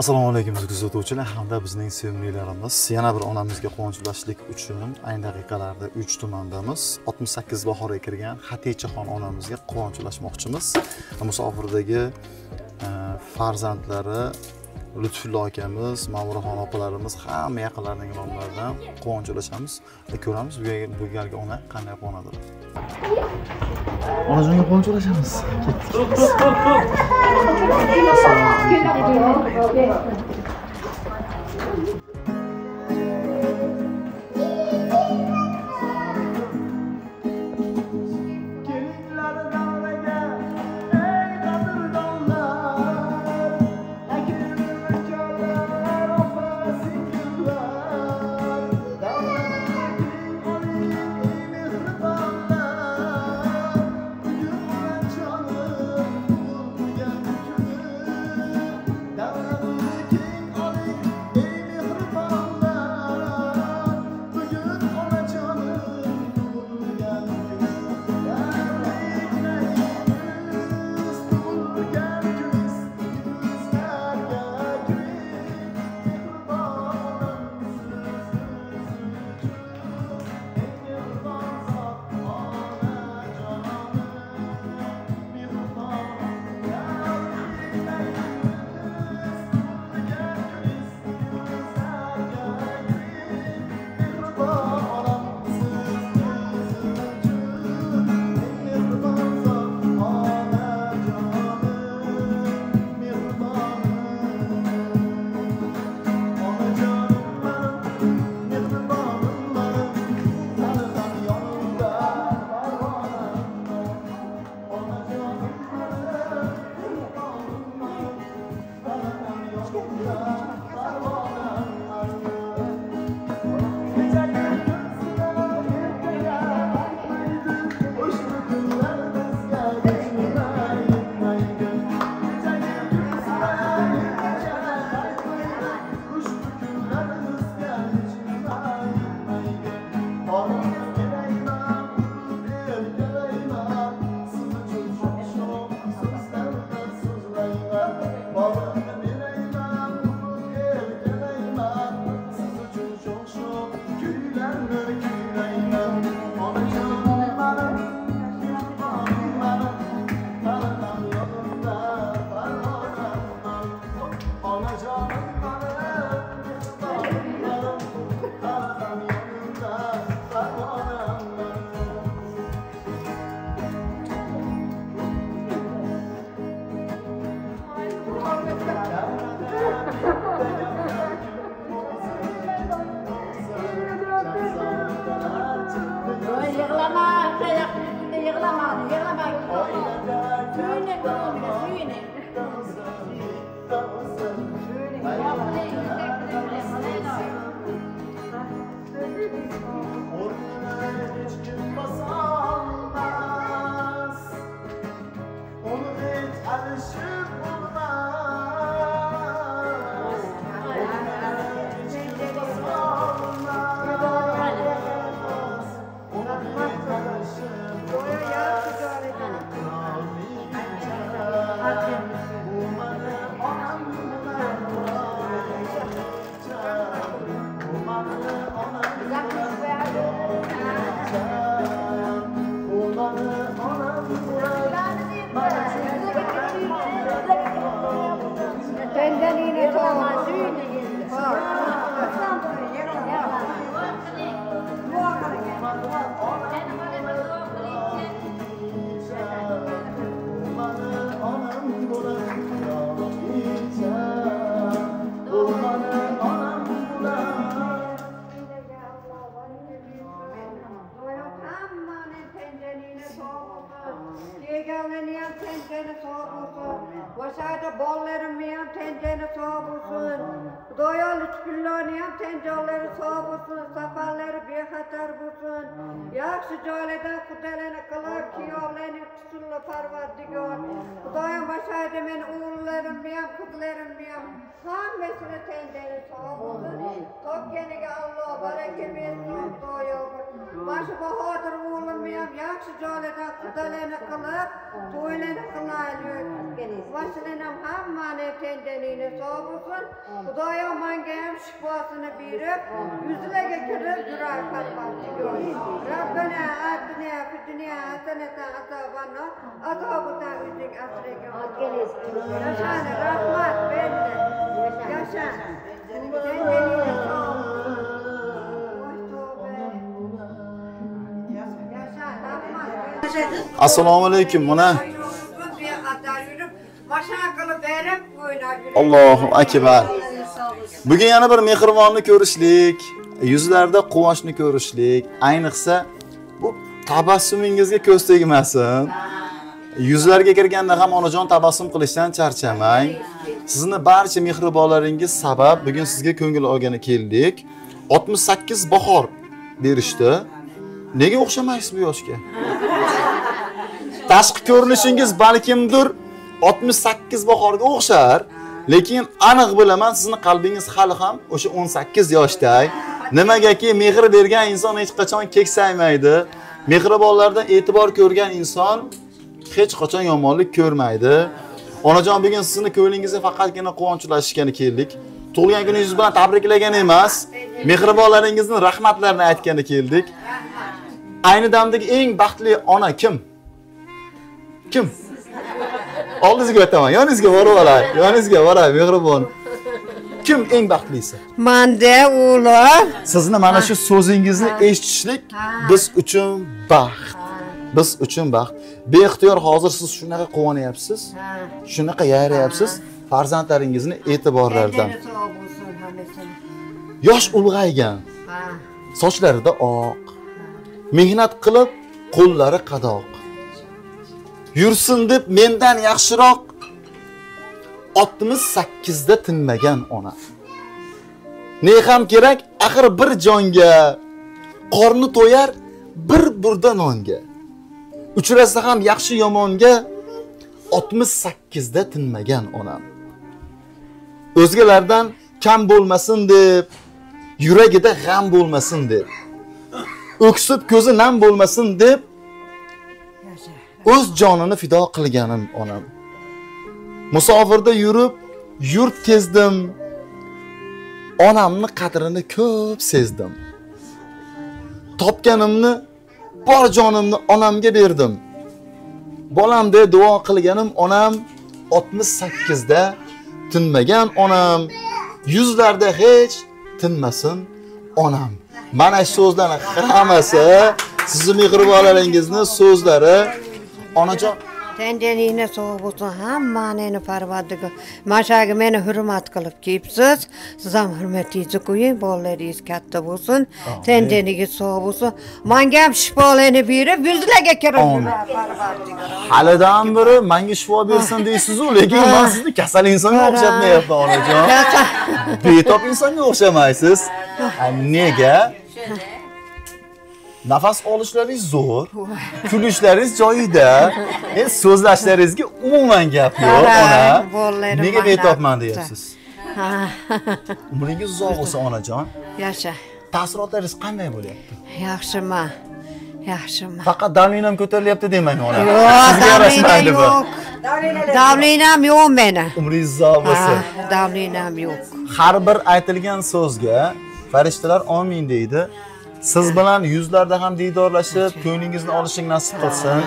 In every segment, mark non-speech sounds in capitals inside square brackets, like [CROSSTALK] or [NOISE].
assalomu alaykum aziz kuzatuvchilar. Hamda bizning sevimlilarimiz yana bir onamizga quvonch ulashlik uchun ayni daqiqalarda uch tumandamiz. Oltmish sakkiz bahorga kirgan hatichaxon onamizga quvonch ulashmoqchimiz musofirdagi e, farzandlari lutfulla akamiz ma'muraxon opalarimiz hamma yaqinlarining nomlaridan quvonch ulashamiz ko'ramiz bu gal- bu galgi ona qanday quvonadilar onajonga quvonch ulashamiz ketdik Yalaman, yalaman. Düğüne doğum bile, düğüne. Ortadan hiç çıkmasa günlarını tencaları sağ olsun, safaları bir hatar bulsun. Yakşı calede kudeleni kılar ki yavleni kusurlu parvardigar. Kudayım başaydı men oğullarım biyem, kızlarım biyem. Hamesini tendeni sağ olsun. Tokkenige Allah bereke versin doyum. Başı bahadır oğlum biyem, yakşı calede kudeleni kılır, toyleni kılaylı. Başının hammanı tendenini sağ olsun. Manga ham shifosini berib yuzlarga kirib yurar parvardigor robbana atina fid dunya hasanatan azobanno azobidan o'zing asragan yashani rahmat berdi yasha tendeningni sog' bo'lsin Voy tavba. Yasha, rahmat. assalomu alaykum mana Bexatar yurib, mashina qilib berib o'ynab yurib. allohu akbar bugun yana bir mehribonni ko'rishlik yuzlarda quvonchni ko'rishlik. Ayniqsa bu tabassumingizga ko'z tegmasin. Yuzlarga kirganda ham onajon tabassum qilishdan charchamang. Sizni barcha mehribonlaringiz sabab bugun sizga ko'ngil olgani keldik. 68 bahor berishdi. Nega o'xshamaysiz bu yoshga? Tashqi ko'rinishingiz balkimdir 68 bahorga o'xshar. Lekin aniq bilaman sizni qalbingiz hali ham o'sha 18 yoshda nimagaki mehr bergan inson hech qachon keksaymaydi. Mehribonlardan e'tibor ko'rgan inson hech qachon yomonlik ko'rmaydi. Onajon bugun sizni ko'nglingizga faqatgina quvonch ulashishgani keldik. Tug'ilgan kuningiz bilan tabriklagan emas mehribonlaringizni rahmatlarini aytgani keldik. Ayni damdagi eng baxtli ona kim? Kim? Oldingizga o'taman. Yoningizga borib olay [LAUGHS] yoningizga boray mehribon. Kim eng baxtlisi Manda o'g'lim. sizni mana shu so'zingizni eshitishlik biz uchun baxt. Biz uchun baxt. Beixtiyor hozir siz shunaqa quvonyapsiz shunaqa yayrayapsiz? Farzandlaringizni e'tiborlaridan yosh ulg'aygan. Ha. sochlarida oq. Mehnat qilib qo'llari qadoq yursin deb mendan yaxshiroq. Otimiz sakkizda tinmagan ona. Ne ham kerak axir bir jonga. Qorni to'yar bir burda nonga uchrasa ham yaxshi yomonga. Oltmish sakkizda tinmagan onam o'zgalardan kam bo'lmasin deb yuragida g'am bo'lmasin deb o'ksib ko'zi nam bo'lmasin deb o'z jonini fido qilganim onam. Musofirda yurib yurt kezdim onamni qadrini ko'p sezdim. Topganimni bor jonimni onamga berdim. Bolam deb duo qilganim onam 68da tinmagan onam. Yuzlarda hech tinmasin onam. Mana shu so'zlarni hammasi sizni mehribonlaringizni so'zlari onajon Tendeningni sog' bo'lsin hammaningni parvardigor. Mashaga meni hurmat qilib kelibsiz. Siz ham hurmatingizni qo'ying, bolalaringiz katta bo'lsin. Tendeniga sog' bo'lsin. Menga ham shifolarni berib, yuzlarga kirib halidan biri manga shifo bersin deysizu lekin man sizni kasal insonga o'xshatmayapman onajon betob insonga o'xshamaysiz A, nega nafas olishlaringiz zo'r kulishlaringiz joyida endi so'zlashlaringizga umuman gap yo'q ona bolalarim nega betobman deyapsiz Ha. umringiz uzoq bo'lsin onajon Yasha. taassurotlaringiz qanday bo'lyapti Yaxshiman. Yaxshiman. faqat davlinam ko'tarilyapti demang ona Yo'q, davlina yo'q. Davlinam yo'q meni. umringiz uzoq bo'lsin davlinam yo'q. har bir aytilgan so'zga farishtalar omin deydi siz bilan yuzlarda ham diydorlashib ko'nglingizni olishing nasib qilsin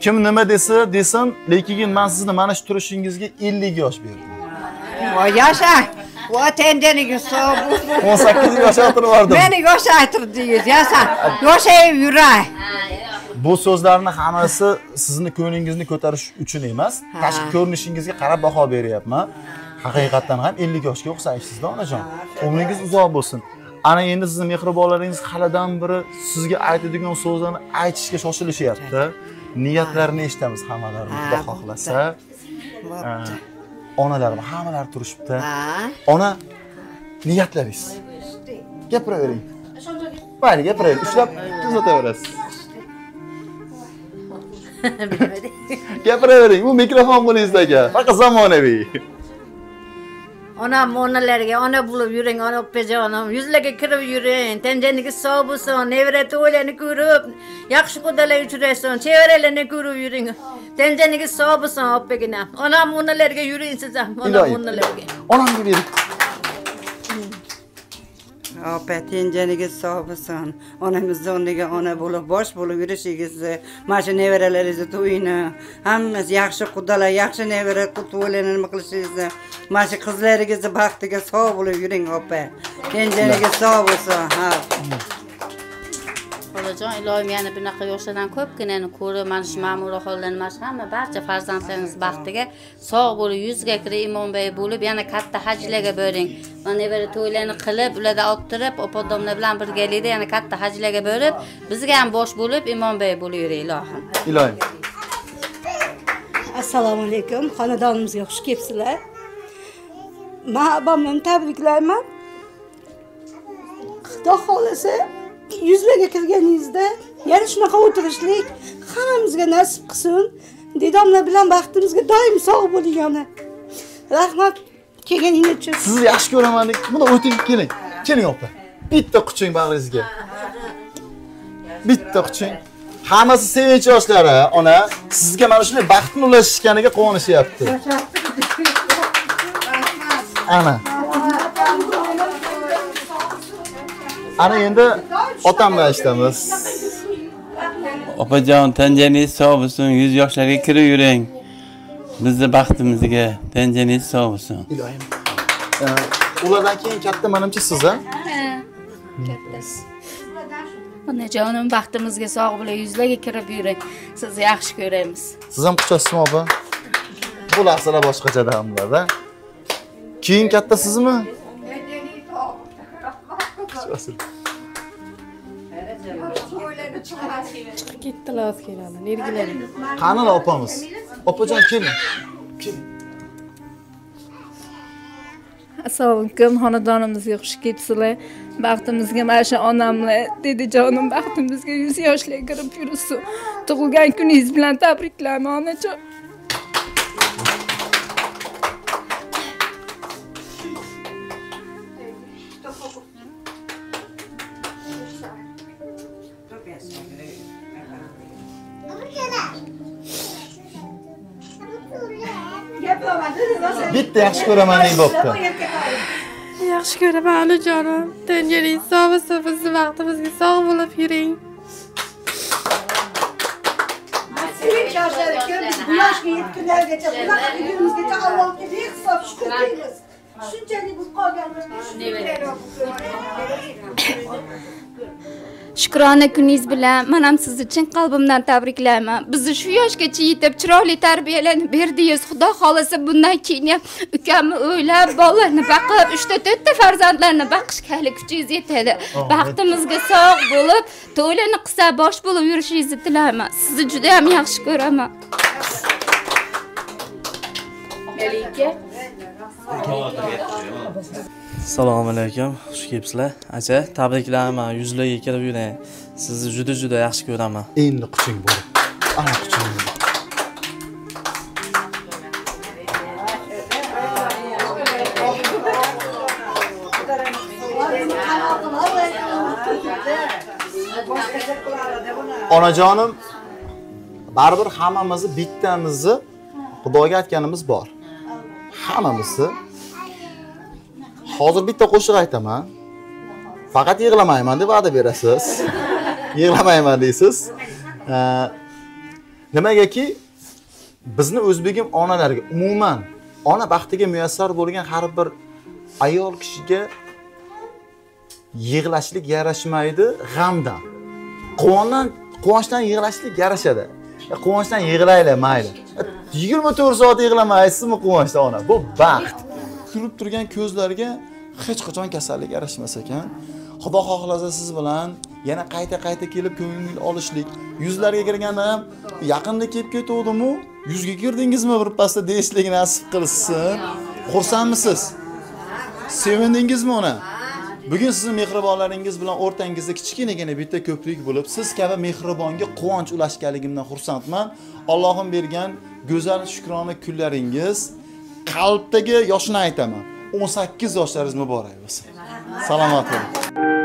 kim nima desa desin lekin man sizni mana shu turishingizga 50 yosh berdim Voy yasha. Voy sog' bo'lsin. 18 yoshga o'tirib Meni yoshaytirdingiz, yasa. Yoshayib yuray. bu so'zlarni hammasi sizni ko'nglingizni ko'tarish uchun emas tashqi ko'rinishingizga qarab baho beryapman haqiqatdan ham 50 yoshga o'xshaysizda onajon umringiz uzoq bo'lsin ana endi sizni mehribonlaringiz halidan biri sizga aytadigan so'zlarni aytishga shoshilishyapti. Niyatlarini eshitamiz hammalarimiz xudo xohlasa. onalarim hammalari turishibdi. Ona niyatlaringiz. Gapiravering mayli gapiravering ushlab tuzataverasiz [LAUGHS] gapiravering bu mikrofon qo'lingizdagi. Faqat zamonaviy onam onalarga ona bo'lib yuring ona opajonim yuzlarga kirib yuring. Tanjaniga sog' bo'lsin nevara to'ylarni ko'rib yaxshi qudalar uchrasin chevaralarni ko'rib yuring. Tanjaniga sog' bo'lsin opagina onam onalarga yuring siz ham onam onalarga onamga bering opa tenjanigiz sog' bo'lsin onamizni o'rniga ona bo'lib bosh bo'lib yurishingizni mana shu nevaralaringizni to'yini hammasi yaxshi qudalar yaxshi nevara to'ylarni nima qilishingizni mana shu qizlaringizni baxtiga sog' bo'lib yuring opa. Tenjanigiz sog' bo'lsin ha Xolajon iloyim yana bunaqa yoshlardan ko'pginani ko'rib mana shu ma'mura xolalarni mana shu hamma barcha farzandlaringiz baxtiga sog' bo'lib yuzga kirib imombay bo'lib yana katta hajlarga boring. Mana nevara to'ylarni qilib ularda olib turib opa domla bilan birgalikda yana katta hajlarga borib bizga ham bosh bo'lib imombay bo'lib yuring ilohim. Iloyim. Assalomu alaykum xonadonimizga xush kelibsizlar. Man abamni tabriklayman xudo xohlasa yuzlarga kirganingizda yana shunaqa o'tirishlik hammamizga nasib qilsin. Dedomlar bilan baxtimizga doim sog' bo'ling ona rahmat kelganingiz uchun. Sizni yaxshi ko'raman deb buni o'ting keling. Keling opa. Bitta quching bag'ringizga. Bitta quching. Hammasi sevinch yoshlari ona. Sizga mana shunday baxtni ulashishganiga quvonishyapti ana. Ana endi otam bilan eshitamiz opajon tanjaningiz sog' bo'lsin yuz yoshlarga kirib yuring. Bizni baxtimizga tanjaningiz sog' bo'lsin iloyim Ee, ulardan keyin katta manimcha siz a onajonim baxtimizga sog' bo'lib yuzlarga kirib yuring. Sizni yaxshi ko'ramiz. Siz ham quchasizmi opa bu lahzalar boshqachada hamlarda. Keyin katta sizmi ketdilar keladi. Nergilar? Qanilar opamiz? Opajon keling assalomu alaykum xonadonimizga xush kelibsizlar. Baxtimizga mana shu onamlar dedajonim baxtimizga yuz yoshlarga kirib yursin tug'ilgan kuningiz bilan tabriklayman onajon bitta yaxshi ko'raman deng bo'pti. Yaxshi ko'raman onajonim tanganingiz sog' bo'lsin bizni baxtimizga sog' bo'lib yuring. Sevinch yoshlari ko'rdik bu yoshga yetgunlargacha bunaqa kunimizgacha allohga behisob shukur deymiz. Shunchalik biz qolganmiz Shukrona kuningiz bilan men ham sizni chin qalbimdan tabriklayman. Bizni shu yoshgacha yetib chiroyli tarbiyalanib berdingiz. Xudo xolasa bundan keyin ham ukamni o'ylab, bolalarni boqib, 3 ta 4 ta farzandlarni boqishga hali kuchingiz yetadi. Baxtimizga sog' bo'lib, to'ylarni qilsa bosh bo'lib yurishingizni tilayman. Sizni juda ham yaxshi ko'raman. malika assalomu alaykum xush kelibsizlar. Acha tabriklayman yuzlarga kirib yuring sizni juda juda yaxshi ko'raman. Endi quching bo'lib ana quching onajonim baribir hammamizni bittamizni xudoga aytganimiz bor. Hammamizni hozir bitta qo'shiq aytaman. Faqat yig'lamayman deb va'da berasiz. Yig'lamayman deysiz. Nimagaki bizni o'zbegim onalarga umuman ona baxtiga muyassar bo'lgan har bir ayol kishiga yig'lashlik yarashmaydi g'amdan. Quvondan quvonchdan yig'lashlik yarashadi. E, quvonchdan yig'laylik mayli. E, yigirma to'rt soat yig'lamaysizmi quvonchdan ona? Bu baxt. Kulib turgan ko'zlarga hech qachon kasallik yarashmas ekan. Xudo xohlasa siz bilan yana qayta qayta kelib ko'ngil olishlik. Yuzlarga kirganda ham yaqinda kelib ketuvdimu yuzga kirdingizmi birpasda deyishlik nasib qilsin. Xursandmisiz? Sevindingizmi ona bugun sizni mehribonlaringiz bilan o'rtangizda kichkinagina bitta ko'prik bo'lib siz kabi mehribonga quvonch ulashganligimdan xursandman. Allohim bergan go'zal shukrona kunlaringiz qalbdagi yoshini aytaman. o'n sakkiz yoshlaringiz muborak bo'lsin. Salomat bo'ling.